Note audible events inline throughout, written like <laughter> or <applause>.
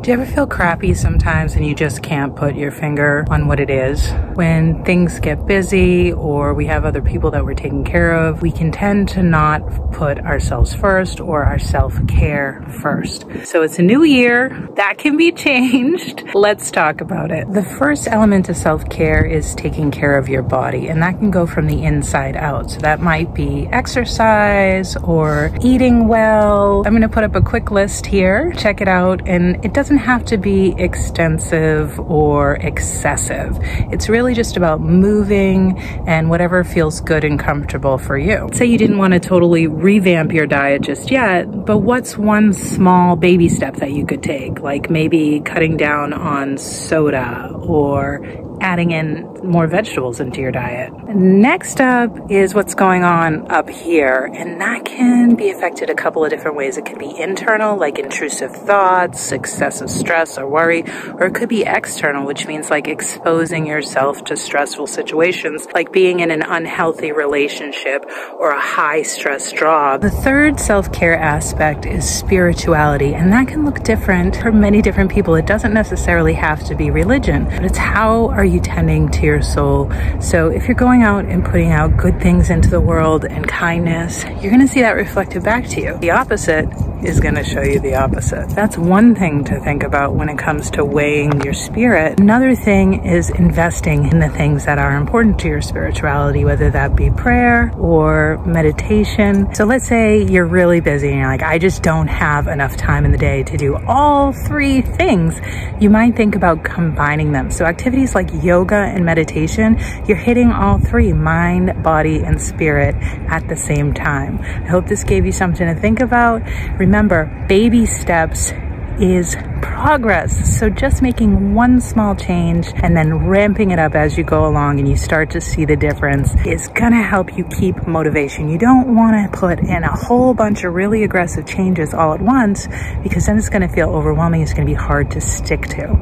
Do you ever feel crappy sometimes and you just can't put your finger on what it is? When things get busy or we have other people that we're taking care of, we can tend to not put ourselves first or our self-care first. So it's a new year. That can be <laughs> changed. Let's talk about it. The first element of self-care is taking care of your body and that can go from the inside out. So that might be exercise or eating well. I'm gonna put up a quick list here. Check it out and it doesn't doesn't have to be extensive or excessive. It's really just about moving and whatever feels good and comfortable for you. Say you didn't want to totally revamp your diet just yet, but what's one small baby step that you could take? Like maybe cutting down on soda or adding in more vegetables into your diet. Next up is what's going on up here, and that can be affected a couple of different ways. It could be internal, like intrusive thoughts, excessive stress or worry, or it could be external, which means like exposing yourself to stressful situations, like being in an unhealthy relationship or a high stress job. The third self care aspect is spirituality, and that can look different for many different people. It doesn't necessarily have to be religion, but it's how are you tending to your soul? So if you're going out and putting out good things into the world and kindness, you're going to see that reflected back to you. The opposite is going to show you the opposite. That's one thing to think about when it comes to weighing your spirit. Another thing is investing in the things that are important to your spirituality, whether that be prayer or meditation. So let's say you're really busy and you're like, I just don't have enough time in the day to do all three things. You might think about combining them. So activities like yoga and meditation, you're hitting all three, mind, body, and spirit at the same time. I hope this gave you something to think about. Remember, baby steps is progress. So just making one small change and then ramping it up as you go along and you start to see the difference is gonna help you keep motivation. You don't wanna put in a whole bunch of really aggressive changes all at once because then it's gonna feel overwhelming. It's gonna be hard to stick to.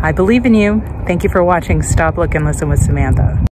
I believe in you. Thank you for watching Stop, Look, and Listen with Samantha.